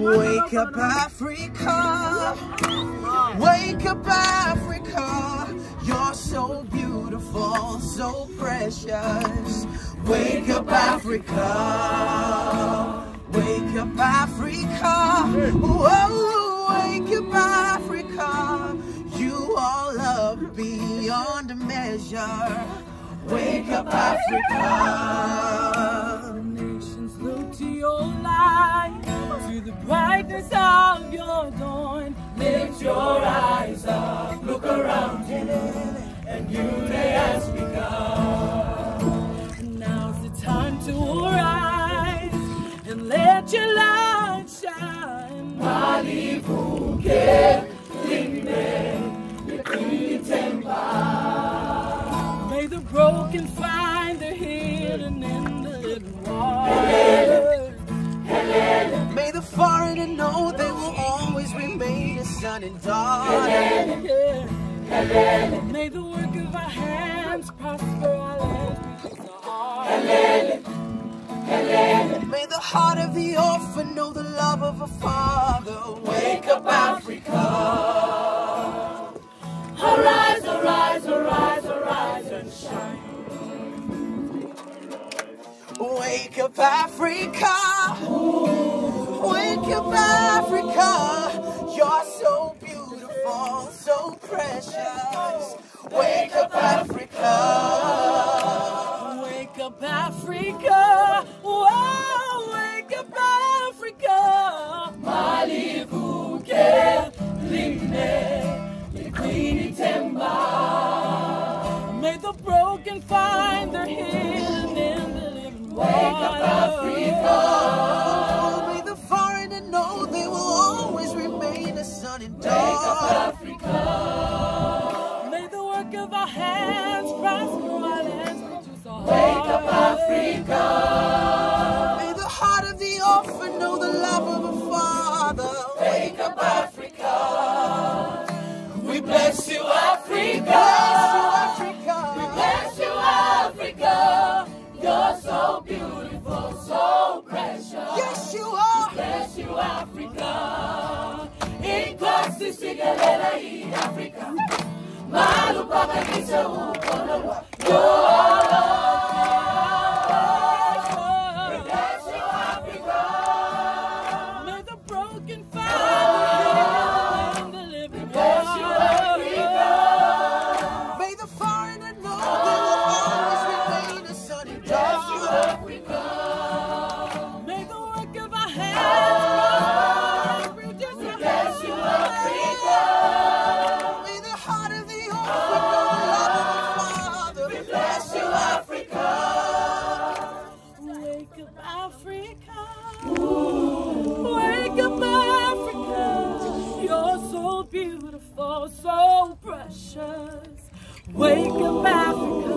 Wake up, Africa. Wake up, Africa. You're so beautiful, so precious. Wake up, Africa. Wake up, Africa. Whoa, wake up, Africa. You are love beyond measure. Wake up, Africa. Brightness of your dawn. Lift your eyes up, look around you, and new day has begun. Now's the time to arise and let your light shine. Malivuke, linde, May the broken find son and daughter. May the work of our hands prosper our lands reaches our. May the heart of the orphan know the love of a father. Wake up, Africa. Arise, arise, arise, arise and shine. Wake up, Africa. Wake up, Africa. So precious. Wake up, Africa. Wake up, Africa. Whoa, wake up, Africa. Malivuke, limne, liquini temba. May the broken find their healing in the living water. Wake up, Africa. May the foreigner know they will always remain a son and daughter. May the work of our hands prosper our lands produce a Wake up, Africa. May the heart of the orphan know the love of a father. Wake up, Africa. We bless you, Africa. Bless you, Africa. Bless you, Africa. You're so beautiful, so precious. Yes, you are. Bless you, Africa. Inkosi sigelela hii Afrika. Malu paka kisa ukono. Bless Africa. Wake up, Africa. You're so beautiful, so precious. Wake up, Africa.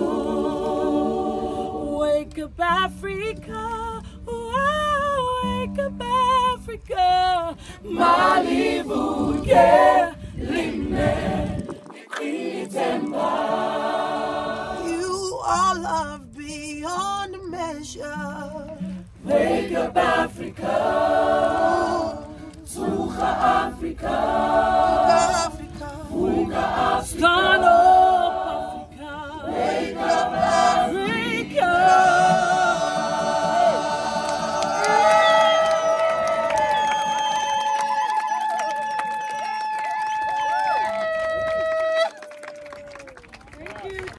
Wake up, Africa. Wow, wake up, Africa. Malibu, yeah, limne, itemba. You are love beyond measure. Wake up, Africa.